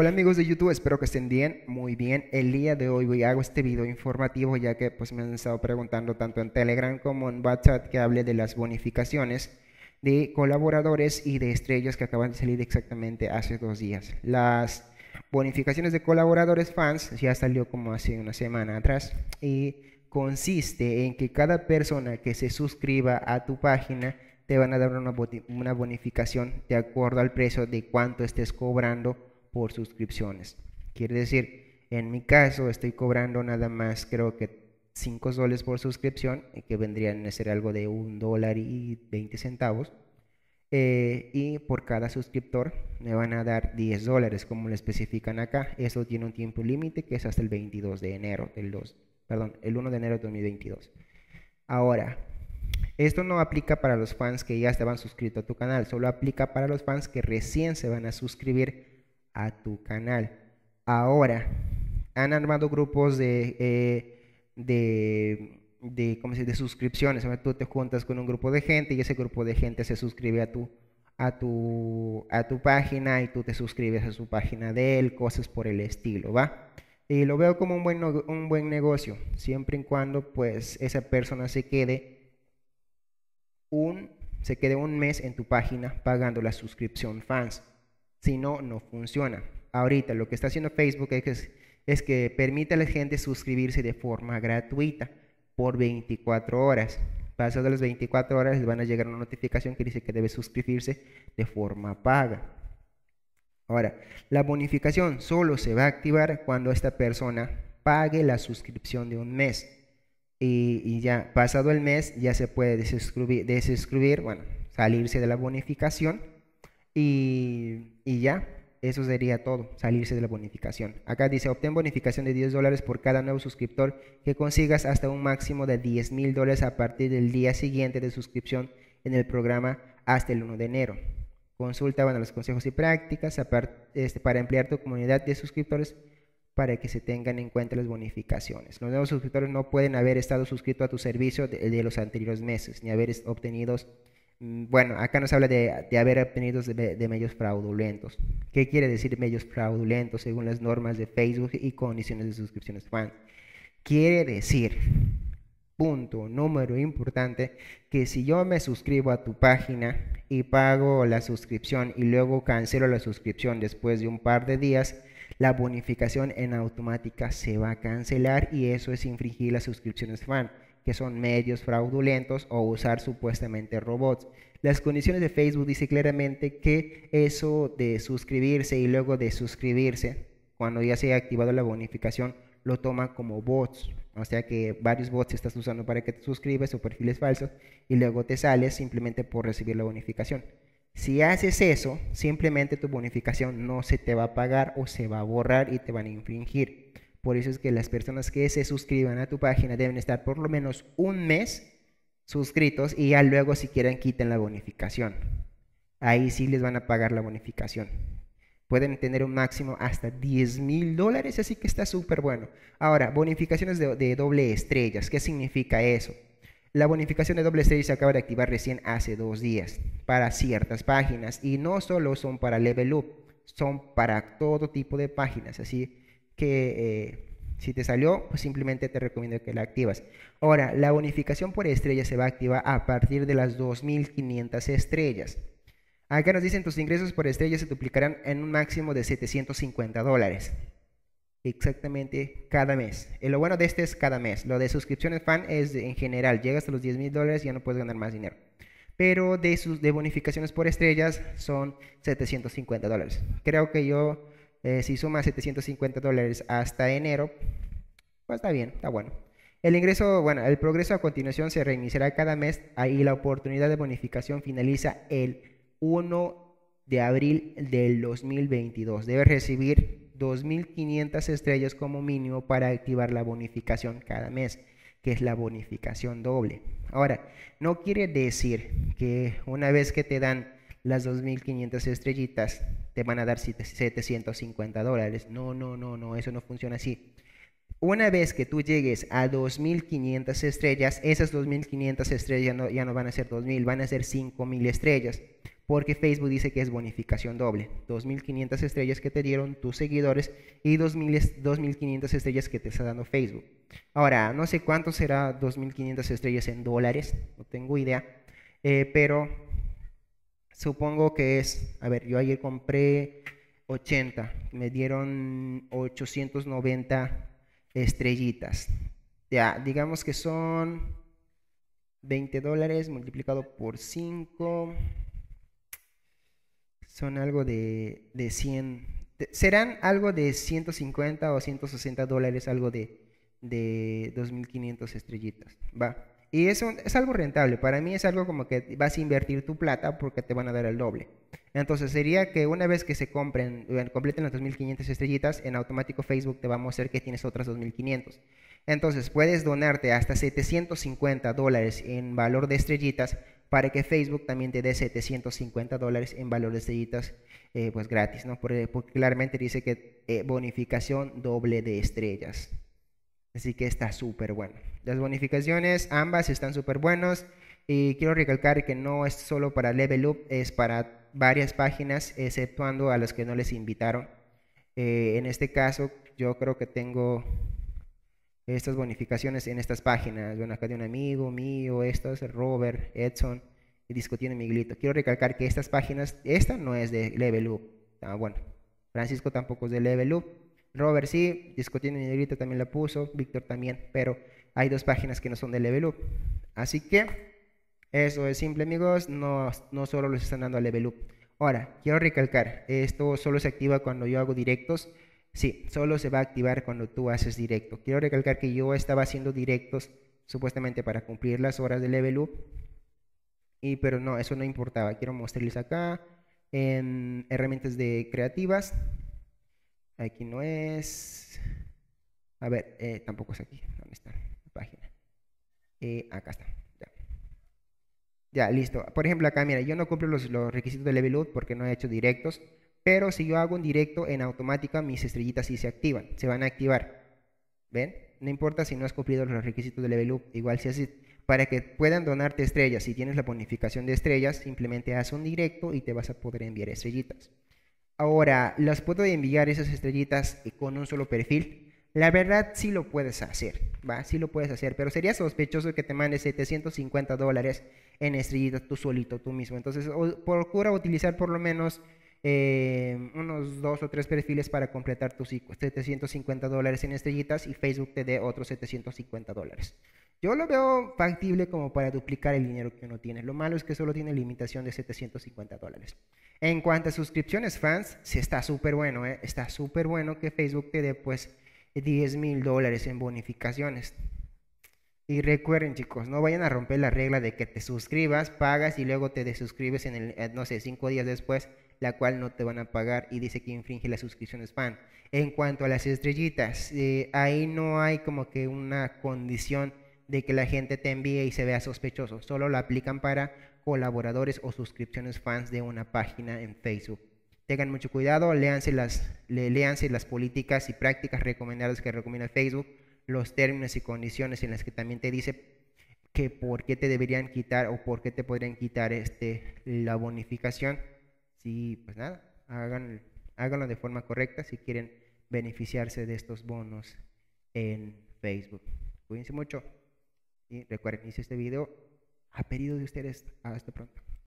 Hola amigos de YouTube, espero que estén bien, muy bien. El día de hoy voy hago este video informativo ya que pues me han estado preguntando tanto en Telegram como en WhatsApp que hable de las bonificaciones de colaboradores y de estrellas que acaban de salir exactamente hace dos días. Las bonificaciones de colaboradores fans ya salió como hace una semana atrás y consiste en que cada persona que se suscriba a tu página te van a dar una, una bonificación de acuerdo al precio de cuánto estés cobrando por suscripciones. Quiere decir, en mi caso estoy cobrando nada más creo que 5 soles por suscripción, que vendrían a ser algo de un dólar y 20 centavos. Eh, y por cada suscriptor me van a dar 10 dólares, como lo especifican acá. Eso tiene un tiempo límite que es hasta el 22 de enero del 2, perdón, el 1 de enero de 2022. Ahora, esto no aplica para los fans que ya estaban suscritos a tu canal, solo aplica para los fans que recién se van a suscribir a tu canal. Ahora, han armado grupos de, eh, de, de, ¿cómo se de suscripciones. Tú te juntas con un grupo de gente y ese grupo de gente se suscribe a tu, a tu, a tu página y tú te suscribes a su página de él, cosas por el estilo, ¿va? Y lo veo como un buen, un buen negocio, siempre y cuando pues esa persona se quede un, se quede un mes en tu página pagando la suscripción fans. Si no, no funciona. Ahorita lo que está haciendo Facebook es, que permite a la gente suscribirse de forma gratuita por 24 horas. Pasado las 24 horas les van a llegar una notificación que dice que debe suscribirse de forma paga. Ahora, la bonificación solo se va a activar cuando esta persona pague la suscripción de un mes. Y, ya, pasado el mes, ya se puede desuscribir, salirse de la bonificación y, ya, eso sería todo, salirse de la bonificación. Acá dice, obtén bonificación de 10 dólares por cada nuevo suscriptor que consigas hasta un máximo de 10 mil dólares a partir del día siguiente de suscripción en el programa hasta el 1 de enero. Consulta bueno, los consejos y prácticas este, para emplear tu comunidad de suscriptores para que se tengan en cuenta las bonificaciones. Los nuevos suscriptores no pueden haber estado suscritos a tu servicio de, de los anteriores meses, ni haber obtenido bueno, acá nos habla de, haber obtenido de, medios fraudulentos. ¿Qué quiere decir medios fraudulentos según las normas de Facebook y condiciones de suscripciones fans? Quiere decir, punto número importante, que si yo me suscribo a tu página y pago la suscripción y luego cancelo la suscripción después de un par de días, la bonificación en automática se va a cancelar y eso es infringir las suscripciones fan que son medios fraudulentos o usar supuestamente robots. Las condiciones de Facebook dice claramente que eso de suscribirse y luego de suscribirse, cuando ya se ha activado la bonificación, lo toma como bots. O sea que varios bots estás usando para que te suscribes o perfiles falsos y luego te sales simplemente por recibir la bonificación. Si haces eso, simplemente tu bonificación no se te va a pagar o se va a borrar y te van a infringir. Por eso es que las personas que se suscriban a tu página deben estar por lo menos un mes suscritos y ya luego si quieren quiten la bonificación. Ahí sí les van a pagar la bonificación. Pueden tener un máximo hasta 10 mil dólares, así que está súper bueno. Ahora, bonificaciones de, doble estrellas. ¿Qué significa eso? La bonificación de doble estrella se acaba de activar recién hace dos días para ciertas páginas y no solo son para Level Up, son para todo tipo de páginas. Así que eh, si te salió, pues simplemente te recomiendo que la activas. Ahora, la bonificación por estrella se va a activar a partir de las 2.500 estrellas. Acá nos dicen tus ingresos por estrella se duplicarán en un máximo de 750 dólares. Exactamente cada mes. Y lo bueno de este es cada mes. Lo de suscripciones fan es en general. Llegas a los 10 mil dólares y ya no puedes ganar más dinero. Pero de, sus, de bonificaciones por estrellas son 750 dólares. Creo que yo eh, si suma 750 dólares hasta enero, pues está bien, está bueno. El ingreso, bueno, el progreso a continuación se reiniciará cada mes y la oportunidad de bonificación finaliza el 1 de abril del 2022. Debe recibir 2.500 estrellas como mínimo para activar la bonificación cada mes, que es la bonificación doble. Ahora, no quiere decir que una vez que te dan las 2.500 estrellitas te van a dar 750 dólares. No, no, no, no, eso no funciona así. Una vez que tú llegues a 2.500 estrellas, esas 2.500 estrellas no, ya no van a ser 2.000, van a ser 5.000 estrellas. porque Facebook dice que es bonificación doble. 2.500 estrellas que te dieron tus seguidores y 2.500 estrellas que te está dando Facebook. Ahora, no sé cuánto será 2.500 estrellas en dólares, no tengo idea, eh, pero supongo que es, a ver, yo ayer compré 80, me dieron 890 estrellitas. Ya, digamos que son 20 dólares multiplicado por 5 son algo de, de 100, serán algo de 150 o 160 dólares, algo de, de 2.500 estrellitas, ¿va? Y eso es algo rentable, para mí es algo como que vas a invertir tu plata porque te van a dar el doble. Entonces sería que una vez que se compren, completen las 2.500 estrellitas, en automático Facebook te va a mostrar que tienes otras 2.500. Entonces puedes donarte hasta 750 dólares en valor de estrellitas para que Facebook también te dé 750 dólares en valor de estrellitas eh, pues gratis, ¿no? Porque, claramente dice que eh, bonificación doble de estrellas. Así que está súper bueno. Las bonificaciones, ambas están súper buenas. Y quiero recalcar que no es solo para Level Up, es para varias páginas, exceptuando a las que no les invitaron. Eh, en este caso, yo creo que tengo estas bonificaciones en estas páginas. Bueno, acá de un amigo mío, estos, Robert, Edson, y discutiendo Miguelito. Quiero recalcar que estas páginas, esta no es de Level Up. Ah, bueno, Francisco tampoco es de Level Up. Robert sí, discutiendo Miguelito también la puso, Víctor también, pero hay dos páginas que no son de Level Up. Así que eso es simple, amigos, no, no solo los están dando a Level Up. Ahora, quiero recalcar, esto solo se activa cuando yo hago directos Sí, solo se va a activar cuando tú haces directo. Quiero recalcar que yo estaba haciendo directos supuestamente para cumplir las horas de level up, y, pero no, eso no importaba. Quiero mostrarles acá en herramientas de creativas. Aquí no es. A ver, eh, tampoco es aquí. ¿Dónde está la página? Eh, acá está. Ya. ya. listo. Por ejemplo, acá, mira, yo no cumplo los, los requisitos de level up porque no he hecho directos. Pero si yo hago un directo en automática, mis estrellitas sí se activan, se van a activar. ¿Ven? No importa si no has cumplido los requisitos de level up, igual si haces, para que puedan donarte estrellas, si tienes la bonificación de estrellas, simplemente haz un directo y te vas a poder enviar estrellitas. Ahora, ¿las puedo enviar esas estrellitas con un solo perfil? La verdad sí lo puedes hacer, ¿va? Sí lo puedes hacer, pero sería sospechoso que te mandes 750 dólares en estrellitas tú solito, tú mismo. Entonces, procura utilizar por lo menos eh, unos dos o tres perfiles para completar tus 750 dólares en estrellitas y Facebook te dé otros 750 dólares. Yo lo veo factible como para duplicar el dinero que uno tiene. Lo malo es que solo tiene limitación de 750 dólares. En cuanto a suscripciones fans, sí está súper bueno, ¿eh? está súper bueno que Facebook te dé pues 10 mil dólares en bonificaciones. Y recuerden chicos, no vayan a romper la regla de que te suscribas, pagas y luego te desuscribes en el, eh, no sé, cinco días después la cual no te van a pagar y dice que infringe las suscripciones fan. En cuanto a las estrellitas, eh, ahí no hay como que una condición de que la gente te envíe y se vea sospechoso, solo lo aplican para colaboradores o suscripciones fans de una página en Facebook. Tengan mucho cuidado, léanse las, políticas y prácticas recomendadas que recomienda Facebook, los términos y condiciones en las que también te dice que por qué te deberían quitar o por qué te podrían quitar este, la bonificación Sí, pues nada, hagan, háganlo de forma correcta si quieren beneficiarse de estos bonos en Facebook. Cuídense mucho y recuerden, hice este video a pedido de ustedes. Hasta pronto.